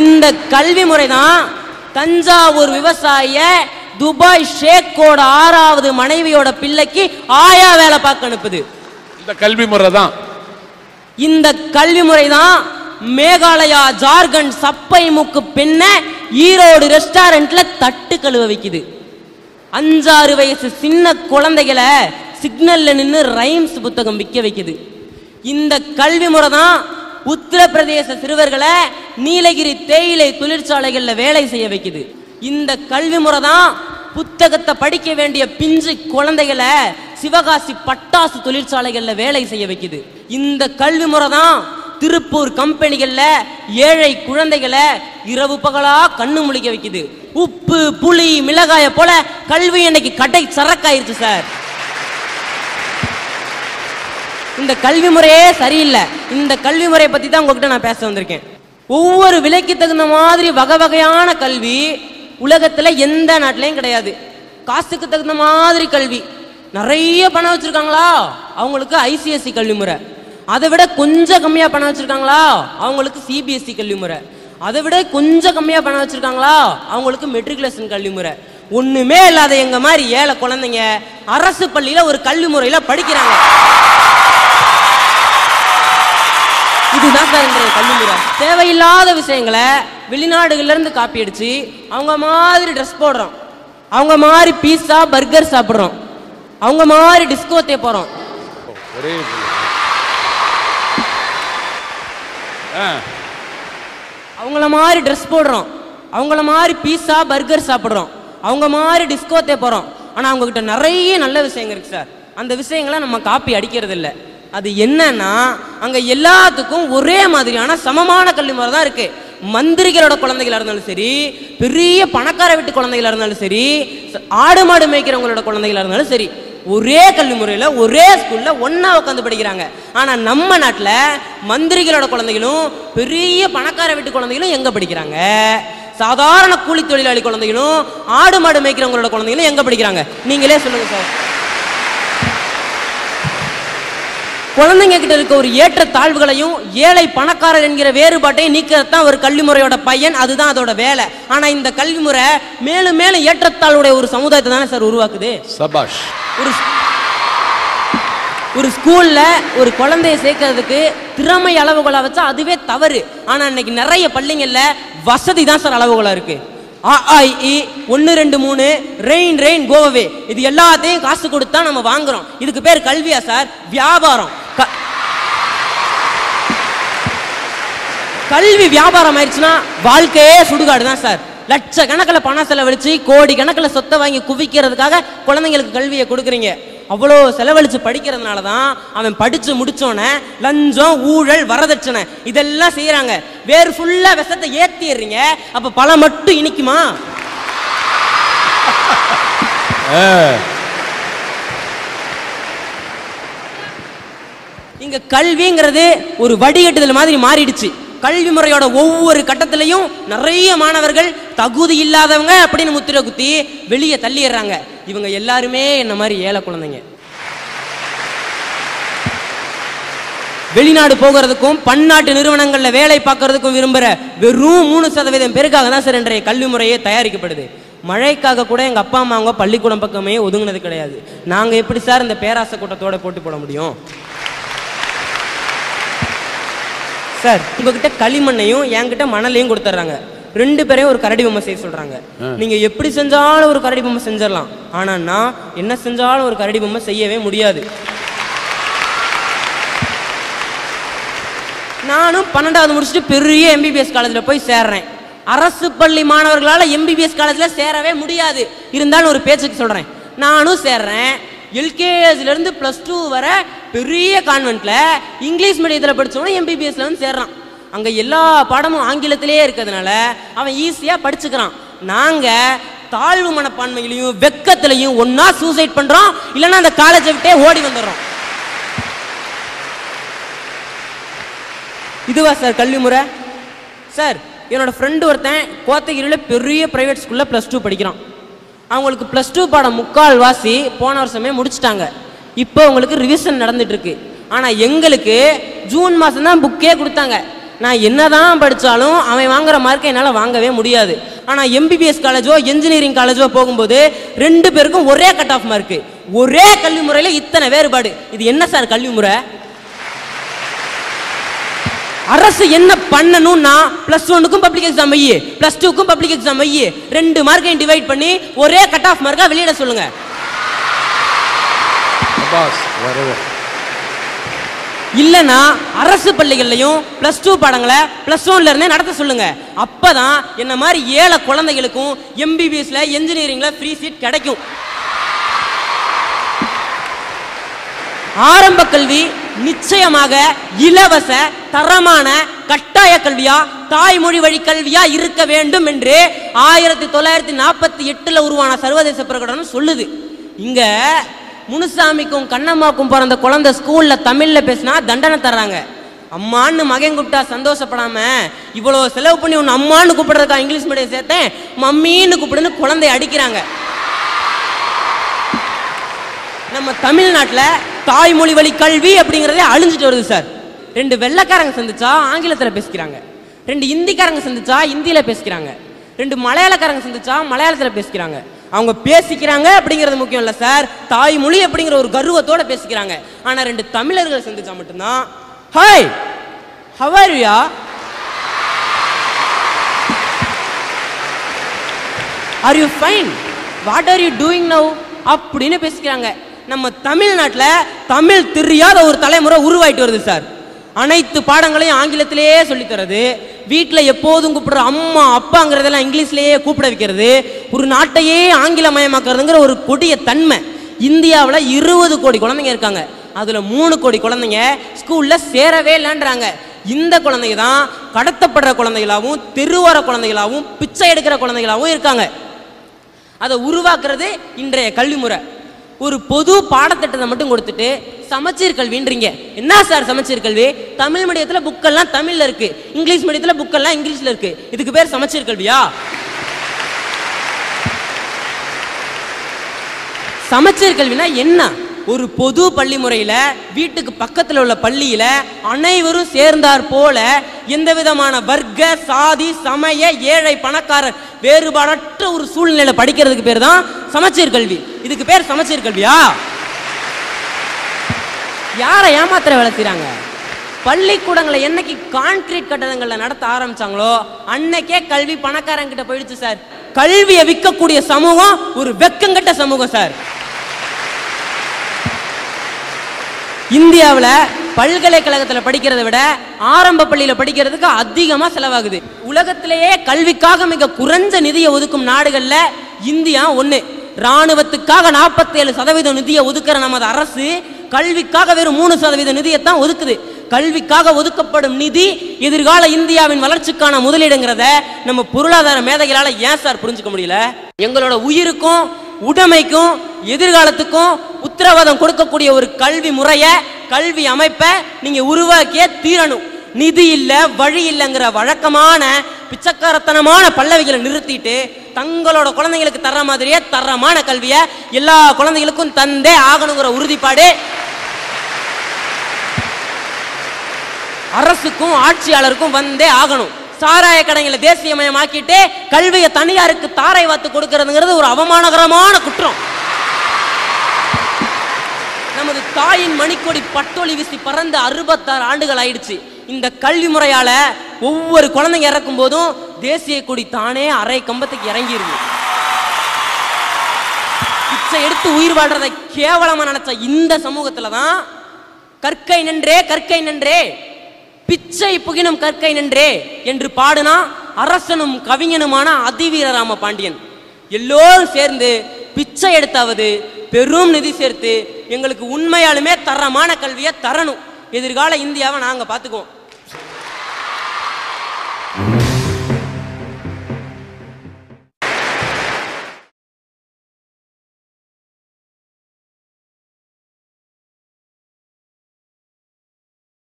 இந்த கல்வி முறை தான் தஞ்சாவூர் விவசாய துபாய் ஷேக்கோட ஆறாவது மனைவியோட பிள்ளைக்கு ஆயா வேலை பார்க்க அனுப்புது. இந்த கல்வி முறை தான் இந்த கல்வி முறை தான் மேகாலயா ஜார்க்கண்ட் சப்பை முக்கு பெண்ண ஈரோடு ரெஸ்டாரண்ட்ல தட்டு கழுவ வைக்குது. அஞ்சாறு வயசு சின்ன குழந்தைகளை சிக்னல்ல நின்று ரைம்ஸ் புத்தகம் விற்க வைக்குது. இந்த கல்வி முறை தான் உத்தரப்பிரதேச சிறுவர்களை நீலகிரி தேயிலை தொழிற்சாலைகளில் வேலை செய்ய வைக்குது. இந்த கல்வி முறை தான் புத்தகத்தை படிக்க வேண்டிய பிஞ்சு குழந்தைகளை சிவகாசி பட்டாசு தொழிற்சாலைகளில் வேலை செய்ய வைக்குது. இந்த கல்வி முறை தான் திருப்பூர் கம்பெனிகளில் ஏழை குழந்தைகளை இரவு பகலா கண்ணு முழிக்க வைக்குது. உப்பு புளி மிளகாய போல கல்வி இன்னைக்கு கடை சரக்காயிருச்சு சார். இந்த கல்வி முறையே சரியில்லை. இந்த கல்வி முறையை பத்தி தான் உங்ககிட்ட நான் பேச வந்திருக்கேன். ஒவ்வொரு விலைக்கு தகுந்த மாதிரி வகை வகையான கல்வி உலகத்துல எந்த நாட்டிலையும் கிடையாது. காசுக்கு தகுந்த மாதிரி கல்வி. நிறைய பணம் வச்சிருக்காங்களா? அவங்களுக்கு ஐசிஎஸ்சி கல்வி முறை. அதை விட கொஞ்சம் கம்மியா பணம் வச்சிருக்காங்களா? அவங்களுக்கு சிபிஎஸ்சி கல்வி முறை. அதை விட கொஞ்சம் கம்மியா பணம் வச்சிருக்காங்களா? அவங்களுக்கு மெட்ரிகுலேஷன் கல்வி முறை. ஒண்ணுமே இல்லாத எங்க மாதிரி ஏழை குழந்தைங்க அரசு பள்ளியில ஒரு கல்வி முறையில படிக்கிறாங்க. இதுதான் சார் இன்றைய கல்வி முறை. தேவையில்லாத விஷயங்களை வெளிநாடுகள்ல இருந்து காப்பி அடிச்சு அவங்க மாதிரி ட்ரெஸ் போடுறோம். அவங்க மாதிரி பீஸா பர்கர் சாப்பிடுறோம். அவங்க மாதிரி டிஸ்கோத்தே ஆ, அவங்கள மாதிரி ட்ரெஸ் போடுறோம். அவங்கள மாதிரி பீஸா பர்கர் சாப்பிடுறோம். அவங்க மாதிரி டிஸ்கோத்தே போகிறோம் ஆனால் அவங்கக்கிட்ட நிறைய நல்ல விஷயங்கள் இருக்குது சார் அந்த விஷயங்களை நம்ம காப்பி அடிக்கிறது இல்லை அது என்னன்னா அங்கே எல்லாத்துக்கும் ஒரே மாதிரியான சமமான கல்வி முறை தான் இருக்குது மந்திரிகளோட குழந்தைகளாக இருந்தாலும் சரி பெரிய பணக்கார வீட்டு குழந்தைகளாக இருந்தாலும் சரி ஆடு மாடு மேய்க்கிறவங்களோட குழந்தைகளாக இருந்தாலும் சரி ஒரே கல்வி முறையில் ஒரே ஸ்கூலில் ஒன்றா உட்காந்து படிக்கிறாங்க. ஆனால் நம்ம நாட்டில் மந்திரிகளோட குழந்தைகளும் பெரிய பணக்கார வீட்டு குழந்தைகளும் எங்கே படிக்கிறாங்க? சாதாரண கூலி தொழிலாளி குழந்தைகளும் ஆடு மாடு மேய்க்கிறவங்களோட குழந்தைகளும் எங்க படிக்கிறாங்க? நீங்களே சொல்லுங்க சார். குழந்தைங்க கிட்ட இருக்க ஒரு ஏற்ற தாழ்வுகளையும் ஏழை பணக்காரர் என்கிற வேறுபாட்டையும் நீக்கிறது தான் ஒரு கல்வி முறையோட பையன் அதுதான் அதோட வேலை. ஆனா இந்த கல்வி முறை மேலும் மேலும் ஏற்றத்தாழ்வுடைய ஒரு சமுதாயத்தை தானே சார் உருவாக்குது? சபாஷ். ஒரு ஒரு ஸ்கூலில் ஒரு குழந்தைய சேர்க்கறதுக்கு திறமை அளவுகோலாக வச்சா அதுவே தவறு. ஆனால் இன்னைக்கு நிறைய பள்ளிங்களில் வசதி தான் சார் அளவுகோலாக இருக்கு. ஆ ஆ இ ஒன்று ரெண்டு மூணு ரெயின் ரெயின் கோவே இது எல்லாத்தையும் காசு கொடுத்தா நம்ம வாங்குறோம். இதுக்கு பேர் கல்வியா சார்? வியாபாரம். க- கல்வி வியாபாரம் ஆயிடுச்சுன்னா வாழ்க்கையே சுடுகாடு தான் சார். லட்சக்கணக்கில் பணம் செலவழிச்சு கோடி கணக்கில் சொத்தை வாங்கி குவிக்கிறதுக்காக குழந்தைங்களுக்கு கல்வியை கொடுக்குறீங்க. அவ்வளோ செலவழிச்சு படிக்கிறதுனால தான் அவன் படிச்சு முடிச்சோன்னே லஞ்சம் ஊழல் வரதட்சணை இதெல்லாம் செய்யறாங்க வேறு ஃபுல்லா விஷத்தை ஏத்திடுறீங்க. அப்ப பழம் மட்டும் இனிக்குமா? இங்க கல்விங்கிறது ஒரு வடிகட்டுதல் மாதிரி மாறிடுச்சு. கல்வி முறையோட ஒவ்வொரு கட்டத்திலையும் நிறைய மாணவர்கள் தகுதி இல்லாதவங்க அப்படின்னு முத்திரை குத்தி வெளியே தள்ளிடுறாங்க. இவங்க எல்லாருமே என்ன மாதிரி ஏழை குழந்தைங்க. வெளிநாடு போகிறதுக்கும் பன்னாட்டு நிறுவனங்களில் வேலை பார்க்கறதுக்கும் விரும்புகிற வெறும் மூணு சதவீதம் பேருக்காக தான் சார் இன்றைய கல்வி முறையே தயாரிக்கப்படுது. மழைக்காக கூட எங்கள் அப்பா அம்மா அவங்க பள்ளிக்கூடம் பக்கமே ஒதுங்கினது கிடையாது. நாங்கள் எப்படி சார் இந்த பேராசை கூட்டத்தோட போட்டி போட முடியும்? சார் உங்ககிட்ட களிமண்ணையும் என்கிட்ட மணலையும் கொடுத்துட்றாங்க ரெண்டு பேரையும் ஒரு கரடி பொம்மை செய்ய சொல்றாங்க. நீங்க எப்படி செஞ்சாலும் ஒரு கரடி பொம்மை செஞ்சிடலாம். ஆனா நான் என்ன செஞ்சாலும் ஒரு கரடி பொம்மை செய்யவே முடியாது. நானும் பன்னெண்டாவது முடிச்சுட்டு பெரிய எம்பிபிஎஸ் காலேஜில் போய் சேர்றேன். அரசு பள்ளி மாணவர்களால் எம்பிபிஎஸ் காலேஜில் சேரவே முடியாது. இருந்தாலும் ஒரு பேச்சுக்கு சொல்கிறேன் நானும் சேர்றேன். எல்கேஜிலேருந்து ப்ளஸ் டூ வர பெரிய கான்வென்ட்டில் இங்கிலீஷ் மீடியத்தில் படித்தவனும் எம்பிபிஎஸ்ல வந்து சேர்றான். அங்கே எல்லா பாடமும் ஆங்கிலத்திலேயே இருக்கிறதுனால அவன் ஈஸியாக படிச்சுக்கிறான். நாங்கள் தாழ்வு மனப்பான்மையிலையும் வெக்கத்திலையும் ஒன்றா சூசைட் பண்ணுறோம் இல்லைன்னா அந்த காலேஜை விட்டே ஓடி வந்துடுறோம். இதுவா சார் கல்வி முறை? சார் என்னோட ஃப்ரெண்டு ஒருத்தன் கோத்தகிரியில் பெரிய ப்ரைவேட் ஸ்கூலில் ப்ளஸ் டூ படிக்கிறான். அவங்களுக்கு ப்ளஸ் டூ பாடம் முக்கால் வாசி போன வருஷமே முடிச்சிட்டாங்க. இப்போ உங்களுக்கு ரிவிஷன் நடந்துட்டு இருக்கு. ஆனால் எங்களுக்கு ஜூன் மாதம் தான் புக்கே கொடுத்தாங்க. நான் என்னதான் படித்தாலும் அவன் வாங்குற மார்க்கை என்னால் வாங்கவே முடியாது. ஆனால் எம்பிபிஎஸ் காலேஜோ இன்ஜினியரிங் காலேஜோ போகும்போது ரெண்டு பேருக்கும் ஒரே கட் ஆஃப் மார்க்கு ஒரே கல்வி முறையில் இத்தனை வேறுபாடு. இது என்ன சார் கல்வி முறை? அரசு என்ன பண்ணணும்னா பிளஸ் ஒன்னுக்கும் பப்ளிக் எக்ஸாம் வை. பிளஸ் டூக்கும் பப்ளிக் எக்ஸாம் வை. ரெண்டு மார்க்கையும் டிவைட் பண்ணி ஒரே கட் ஆஃப் மார்க்காக வெளியிட சொல்லுங்க. இல்லைன்னா அரசு பள்ளிகள்லையும் பிளஸ் டூ பாடங்களை பிளஸ் ஒன்ல இருந்தே நடத்த சொல்லுங்க. அப்பதான் என்ன மாதிரி ஏழை குழந்தைகளுக்கும் எம்பிபிஎஸ்ல இன்ஜினியரிங்ல ஃப்ரீ சீட் கிடைக்கும். ஆரம்ப கல்வி நிச்சயமாக இலவச தரமான கட்டாய கல்வியா தாய்மொழி வழி கல்வியா இருக்க வேண்டும் என்று ஆயிரத்தி தொள்ளாயிரத்தி நாற்பத்தி எட்டுல உருவான சர்வதேச பிரகடனம் சொல்லுது. இங்க முனுசாமிக்கும் கண்ணம்மாக்கும் பிறந்த குழந்தை ஸ்கூல்ல தமிழ்ல பேசினா தண்டனை தர்றாங்க. அம்மான்னு மகன் கூப்பிட்டா சந்தோஷப்படாம இவ்வளோ செலவு பண்ணி ஒன்று அம்மான்னு கூப்பிடுறதுக்கா இங்கிலீஷ் மீடியம் சேர்த்தேன்? மம்மின்னு கூப்பிடுன்னு குழந்தைய அடிக்கிறாங்க. நம்ம தமிழ்நாட்டில் தாய்மொழி வழி கல்வி அப்படிங்கிறதே அழிஞ்சிட்டு வருது சார். ரெண்டு வெள்ளைக்காரங்க சந்திச்சா ஆங்கிலத்தில் பேசிக்கிறாங்க. ரெண்டு இந்திக்காரங்க சந்திச்சா இந்தியில் பேசிக்கிறாங்க. ரெண்டு மலையாளக்காரங்க சந்திச்சா மலையாளத்தில் பேசிக்கிறாங்க. அவங்க பேசிக்கிறாங்க அப்படிங்கிறது முக்கியம் இல்லை சார். தாய்மொழி அப்படிங்கிற ஒரு கர்வத்தோட பேசிக்கிறாங்க. ஆனால் ரெண்டு தமிழர்கள் சந்திச்சா மட்டும்தான். Hi யூயா are you fine what are you doing now அப்படின்னு பேசிக்கிறாங்க. நம்ம தமிழ்நாட்டில் தமிழ் தெரியாத ஒரு தலைமுறை உருவாயிட்டு வருது சார். அனைத்து பாடங்களையும் ஆங்கிலத்திலேயே சொல்லித்தரது வீட்டில் எப்போதும் கூப்பிடுற அம்மா அப்பாங்கிறதெல்லாம் இங்கிலீஷ்லேயே கூப்பிட வைக்கிறது. ஒரு நாட்டையே ஆங்கிலமயமாக்குறதுங்கிற ஒரு கொடிய தன்மை. இந்தியாவில் இருபது கோடி குழந்தைங்க இருக்காங்க. அதில் மூணு கோடி குழந்தைங்க ஸ்கூலில் சேரவே இல்லைன்றாங்க. இந்த குழந்தைங்க தான் கடத்தப்படுற குழந்தைகளாகவும் தெருவோர குழந்தைகளாகவும் பிச்சை எடுக்கிற குழந்தைகளாகவும் இருக்காங்க. அதை உருவாக்குறது இன்றைய கல்வி முறை. ஒரு பொது பாடத்திட்டத்தை மட்டும் கொடுத்துட்டு சமச்சீர் கல்வின்றீங்க என்ன சார் சமச்சீர் கல்வி தமிழ் மீடியத்தில் புக்கெல்லாம் தமிழ்ல இருக்கு. இங்கிலீஷ் மீடியத்தில் புக்கெல்லாம் இங்கிலீஷ்ல இருக்கு. இதுக்கு பேர் சமச்சீர் கல்வியா சமச்சீர் கல்வினா என்ன? ஒரு பொது பள்ளி முறையில் வீட்டுக்கு பக்கத்தில் உள்ள பள்ளியில் அனைவரும் சேர்ந்தார் போல எந்த விதமான வர்க்க சாதி சமய ஏழை பணக்காரர் வேறுபாடற்ற ஒரு சூழ்நிலையில படிக்கிறதுக்கு பேர் தான் சமச்சீர் கல்வி. இதுக்கு பேர் சமச்சீர் கல்வியா? யாரை ஏமாத்திர வேலை செய்றாங்க? பள்ளிக்கூடங்களை என்னைக்கு கான்கிரீட் கட்டடங்களை நடத்த ஆரம்பிச்சாங்களோ அன்னைக்கே கல்வி பணக்காரங்கிட்ட போயிடுச்சு சார். கல்வியை விற்கக்கூடிய சமூகம் ஒரு வெக்கங்கட்ட சமூகம் சார். இந்தியாவில் பல்கலைக்கழகத்தில் படிக்கிறதை விட ஆரம்ப பள்ளியில் படிக்கிறதுக்கு அதிகமாக செலவாகுது. உலகத்திலேயே கல்விக்காக மிக குறைஞ்ச நிதியை ஒதுக்கும் நாடுகளில் இந்தியா ஒன்று ராணுவத்துக்காக நாற்பத்தேழு சதவீதம் நிதியை ஒதுக்கிற நமது அரசு கல்விக்காக வெறும் மூணு சதவீத நிதியைத்தான் ஒதுக்குது. கல்விக்காக ஒதுக்கப்படும் நிதி எதிர்கால இந்தியாவின் வளர்ச்சிக்கான முதலீடுங்கிறத நம்ம பொருளாதார மேதைகளால் ஏன் சார் புரிஞ்சுக்க முடியல? எங்களோட உயிருக்கும் உடைமைக்கும் எதிர்காலத்துக்கும் உத்தரவாதம் கொடுக்கக்கூடிய ஒரு கல்வி முறைய கல்வி அமைப்பை நீங்க உருவாக்கியே தீரணும். நிதி இல்ல வழி இல்லைங்கிற வழக்கமான பிச்சைக்காரத்தனமான பல்லவிகளை நிறுத்திட்டு தங்களோட குழந்தைங்களுக்கு தர்ற மாதிரியே தரமான கல்வியை எல்லா குழந்தைகளுக்கும் தந்தே ஆகணுங்கிற உறுதிப்பாடு அரசுக்கும் ஆட்சியாளருக்கும் வந்தே ஆகணும். சாராய கடைகளை தேசியமயமாக்கிட்டு கல்வியை தனியாருக்கு தாரை வாத்து கொடுக்கறதுங்கிறது ஒரு அவமானகரமான குற்றம். நமது தாயின் மணிக்கொடி பட்டொளி வீசி பறந்து அறுபத்தாறு ஆண்டுகள் ஆயிடுச்சு. இந்த கல்வி முறையால ஒவ்வொரு குழந்தைங்க இறக்கும் போதும் தேசிய கொடி தானே அரை கம்பத்துக்கு இறங்கிருது பிச்சை எடுத்து உயிர் வாழ்றதை கேவலமா நினைச்ச இந்த சமூகத்துல தான் கற்கை நின்றே கற்கை நின்றே பிச்சை புகினும் கற்கை நின்றே என்று பாடுனா அரசனும் கவிஞனுமான அதிவீரராம பாண்டியன். எல்லோரும் சேர்ந்து பிச்சை எடுத்தாவது பெரும் நிதி சேர்த்து எங்களுக்கு உண்மையாலுமே தரமான கல்வியை தரணும். எதிர்கால இந்தியாவை நாங்கள் பார்த்துக்குவோம்.